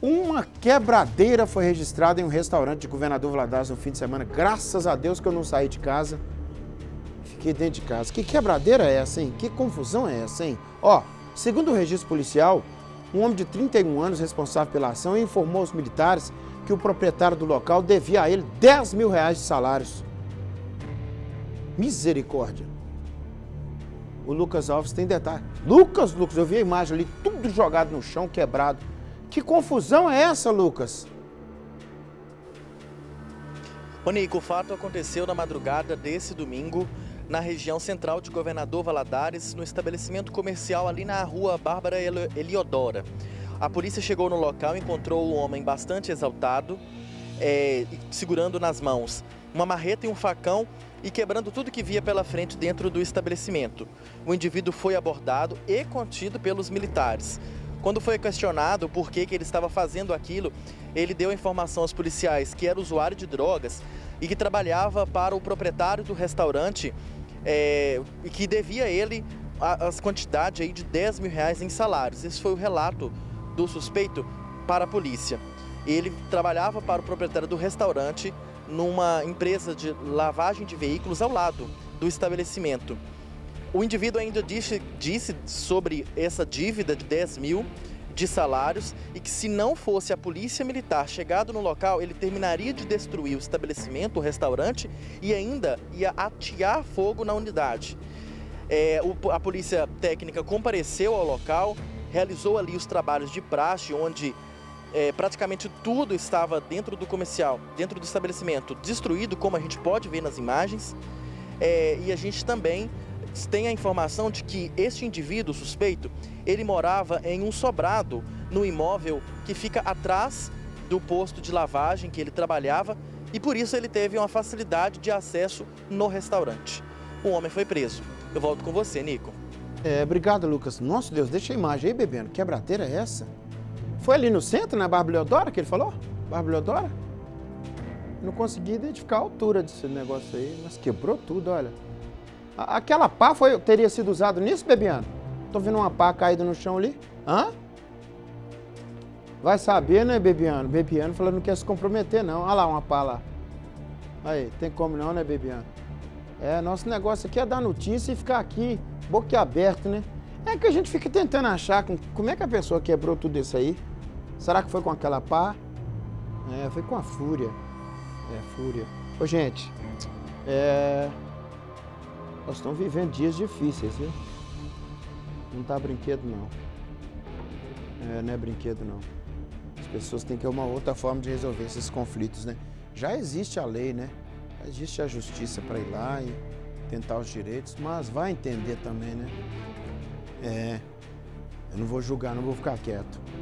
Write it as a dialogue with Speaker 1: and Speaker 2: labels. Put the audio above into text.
Speaker 1: Uma quebradeira foi registrada em um restaurante de Governador Valadares no fim de semana. Graças a Deus que eu não saí de casa. Fiquei dentro de casa. Que quebradeira é essa, hein? Que confusão é essa, hein? Ó, segundo o registro policial, um homem de 31 anos responsável pela ação informou aos militares que o proprietário do local devia a ele 10 mil reais de salários. Misericórdia. O Lucas Alves tem detalhe. Lucas, Lucas, eu vi a imagem ali, tudo jogado no chão, quebrado. Que confusão é essa, Lucas?
Speaker 2: Ô Nico, o fato aconteceu na madrugada desse domingo na região central de Governador Valadares, no estabelecimento comercial ali na rua Bárbara Eliodora. A polícia chegou no local e encontrou o homem bastante exaltado, é, segurando nas mãos uma marreta e um facão e quebrando tudo que via pela frente dentro do estabelecimento. O indivíduo foi abordado e contido pelos militares. Quando foi questionado por que, que ele estava fazendo aquilo, ele deu informação aos policiais que era usuário de drogas e que trabalhava para o proprietário do restaurante é, e que devia ele as quantidades aí de 10 mil reais em salários. Esse foi o relato do suspeito para a polícia. Ele trabalhava para o proprietário do restaurante numa empresa de lavagem de veículos ao lado do estabelecimento. O indivíduo ainda disse, disse sobre essa dívida de 10 mil de salários e que se não fosse a polícia militar chegado no local, ele terminaria de destruir o estabelecimento, o restaurante e ainda ia atear fogo na unidade. É, o, a polícia técnica compareceu ao local, realizou ali os trabalhos de praxe, onde é, praticamente tudo estava dentro do comercial, dentro do estabelecimento, destruído, como a gente pode ver nas imagens. É, e a gente também tem a informação de que este indivíduo suspeito, ele morava em um sobrado no imóvel que fica atrás do posto de lavagem que ele trabalhava e por isso ele teve uma facilidade de acesso no restaurante. O homem foi preso. Eu volto com você, Nico.
Speaker 1: É, obrigado, Lucas. Nossa Deus, deixa a imagem aí, bebendo. Quebradeira é essa? Foi ali no centro, na Barba Leodora, que ele falou? Barba Leodora? Não consegui identificar a altura desse negócio aí, mas quebrou tudo, olha. Aquela pá foi, teria sido usada nisso, Bebiano? Tô vendo uma pá caída no chão ali. Hã? Vai saber, né, Bebiano? Bebiano falando que não quer se comprometer, não. Olha lá uma pá lá. Aí, tem como não, né, Bebiano? É, nosso negócio aqui é dar notícia e ficar aqui, boquiaberto, né? É que a gente fica tentando achar com, como é que a pessoa quebrou tudo isso aí. Será que foi com aquela pá? É, foi com a fúria. É, fúria. Ô, gente, é... Nós estamos vivendo dias difíceis, viu? Não tá brinquedo, não. É, não é brinquedo, não. As pessoas têm que ter uma outra forma de resolver esses conflitos, né? Já existe a lei, né? Já existe a justiça para ir lá e tentar os direitos, mas vai entender também, né? É. Eu não vou julgar, não vou ficar quieto.